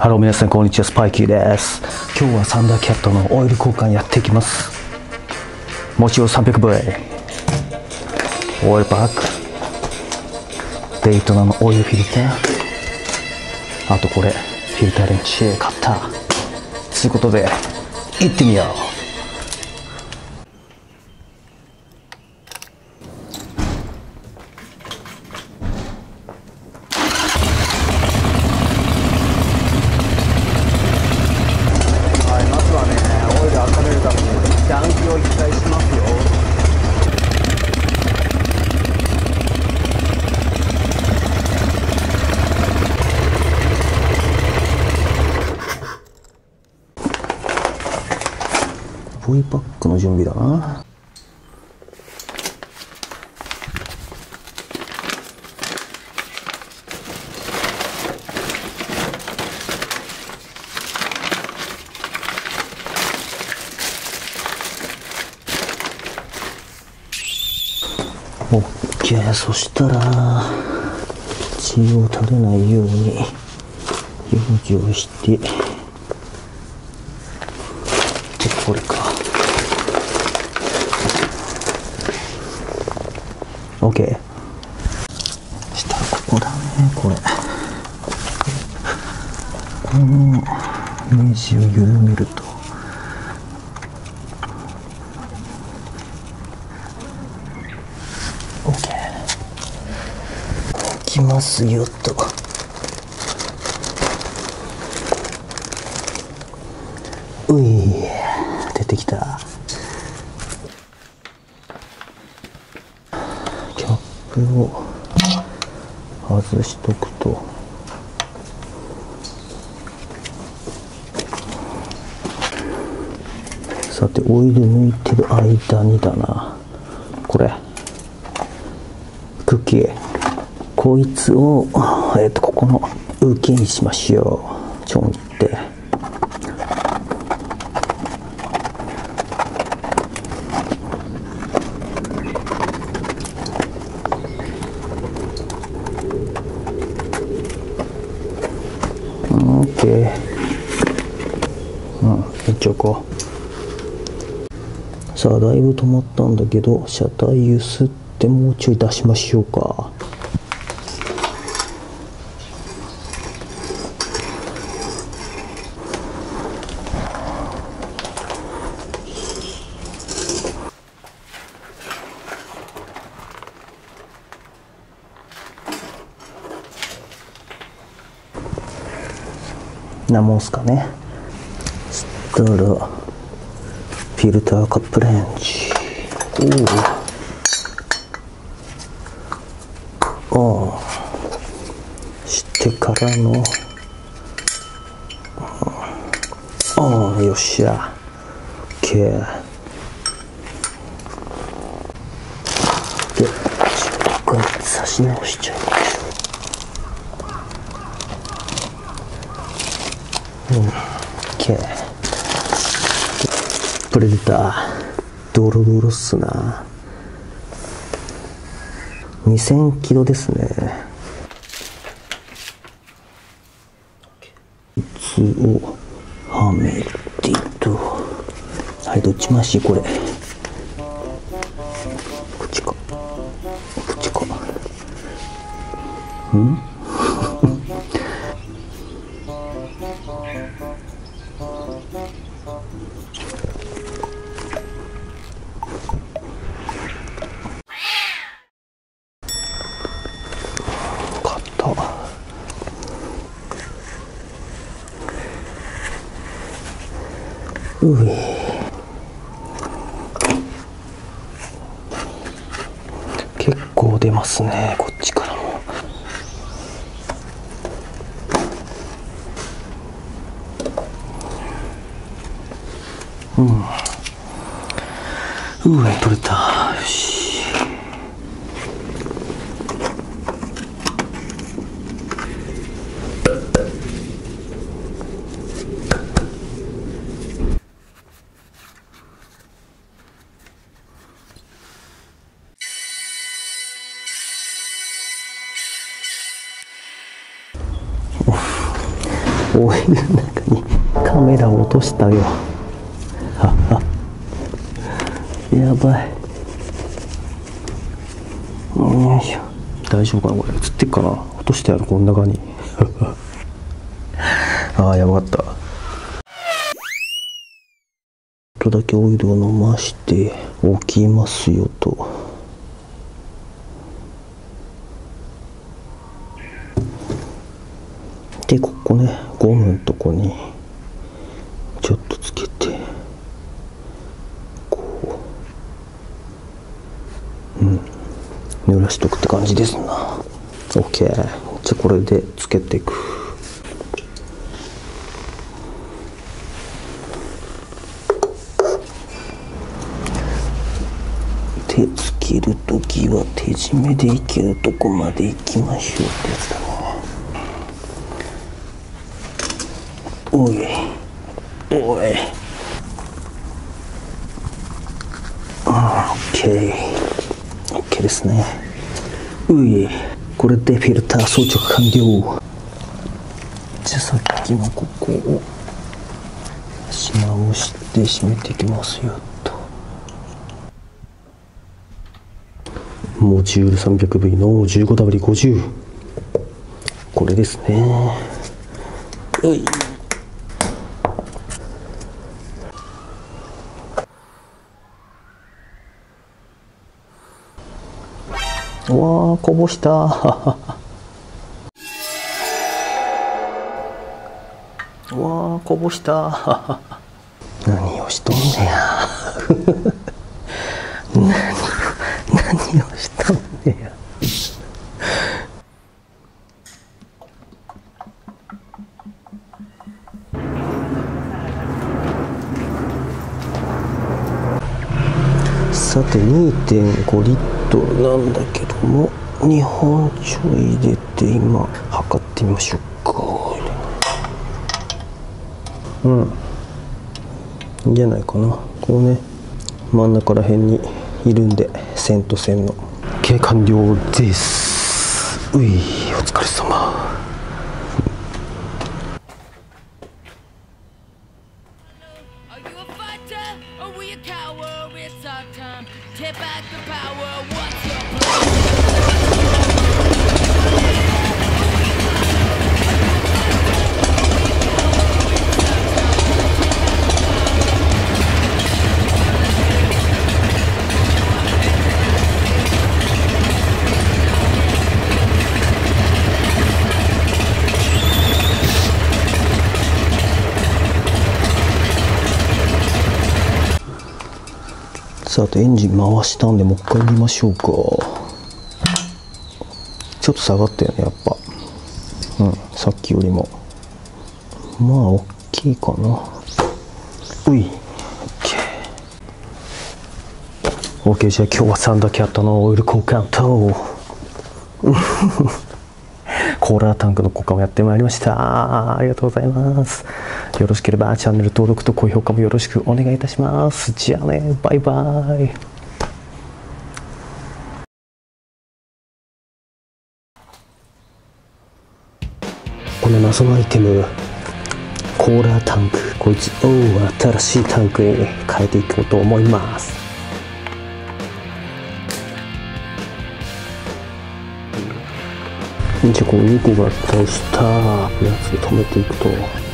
ハロー皆さんこんにちは。スパイキーです。今日はサンダーキャットのオイル交換やっていきます。もちろん 300V オイルパック。デイトナのオイルフィルター。あとこれフィルターレンチ買った。ということで行ってみよう。ポイパックの準備だな。オッケーそしたら血を垂れないように養生してでこれか OK したらここだねこれ。このネジを緩めると。いきますよとうい出てきたキャップを外しとくと。さてオイル抜いてる間にだな。これ。クッキーこいつを、えっとここの受けにしましょう。ちょんってオッケーうん一応こうさあだいぶ止まったんだけど車体揺すってもうちょい出しましょうか。なもんすかね。そしたらフィルターカップレン。チおおしてからの。ああよっしゃ。OK でこうやって差し直しちゃいましょう。うん OK プレデタードロドロっすな。2000キロですね。水をはめてと。はいどっち回しこれ。こっちか。こっちか。うん？うい結構出ますねこっちからも。うん。うわ取れた。よし。オイルの中にカメラを落としたよ。は はやばい。よいしょ。大丈夫かなこれ。映ってっかな。落としてあるこの中に。ああやばかった。ちょっとだけオイルを飲ましておきますよとでこねゴムのとこにちょっとつけてこううん濡らしとくって感じですな。OK じゃあこれでつけていく。手つけるときは手締めでいけるとこまで行きましょうってやつだね。おいおいあオッケーオッケーですねういこれでフィルター装着完了じゃあさっきのここをし直して締めていきますよとモジュール 300V の 15W50 これですねういわーこぼした。うわーこぼした。何をしとんねや。何 さて2.5リットルなんだけども2本ちょい入れて今測ってみましょうか。うん。いいんじゃないかな。こうね真ん中ら辺にいるんで線と線の。計完了です。ういお疲れ様。Or will you cower? It's our time. Take back the power. What's your plan?「さてエンジン回したんでもう一回見ましょうか。ちょっと下がったよねやっぱ。うんさっきよりも。まあ大きいかな。うい OK, OK じゃあ今日はサンダーキャットのオイル交換と。コーラータンクの交換をやってまいりました。ありがとうございます。よろしければチャンネル登録と高評価もよろしくお願いいたします。じゃあねバイバイ。この謎のアイテムコーラータンク。こいつを新しいタンクに変えていこうと思います。じゃあこの2個が倒したやつで止めていくと。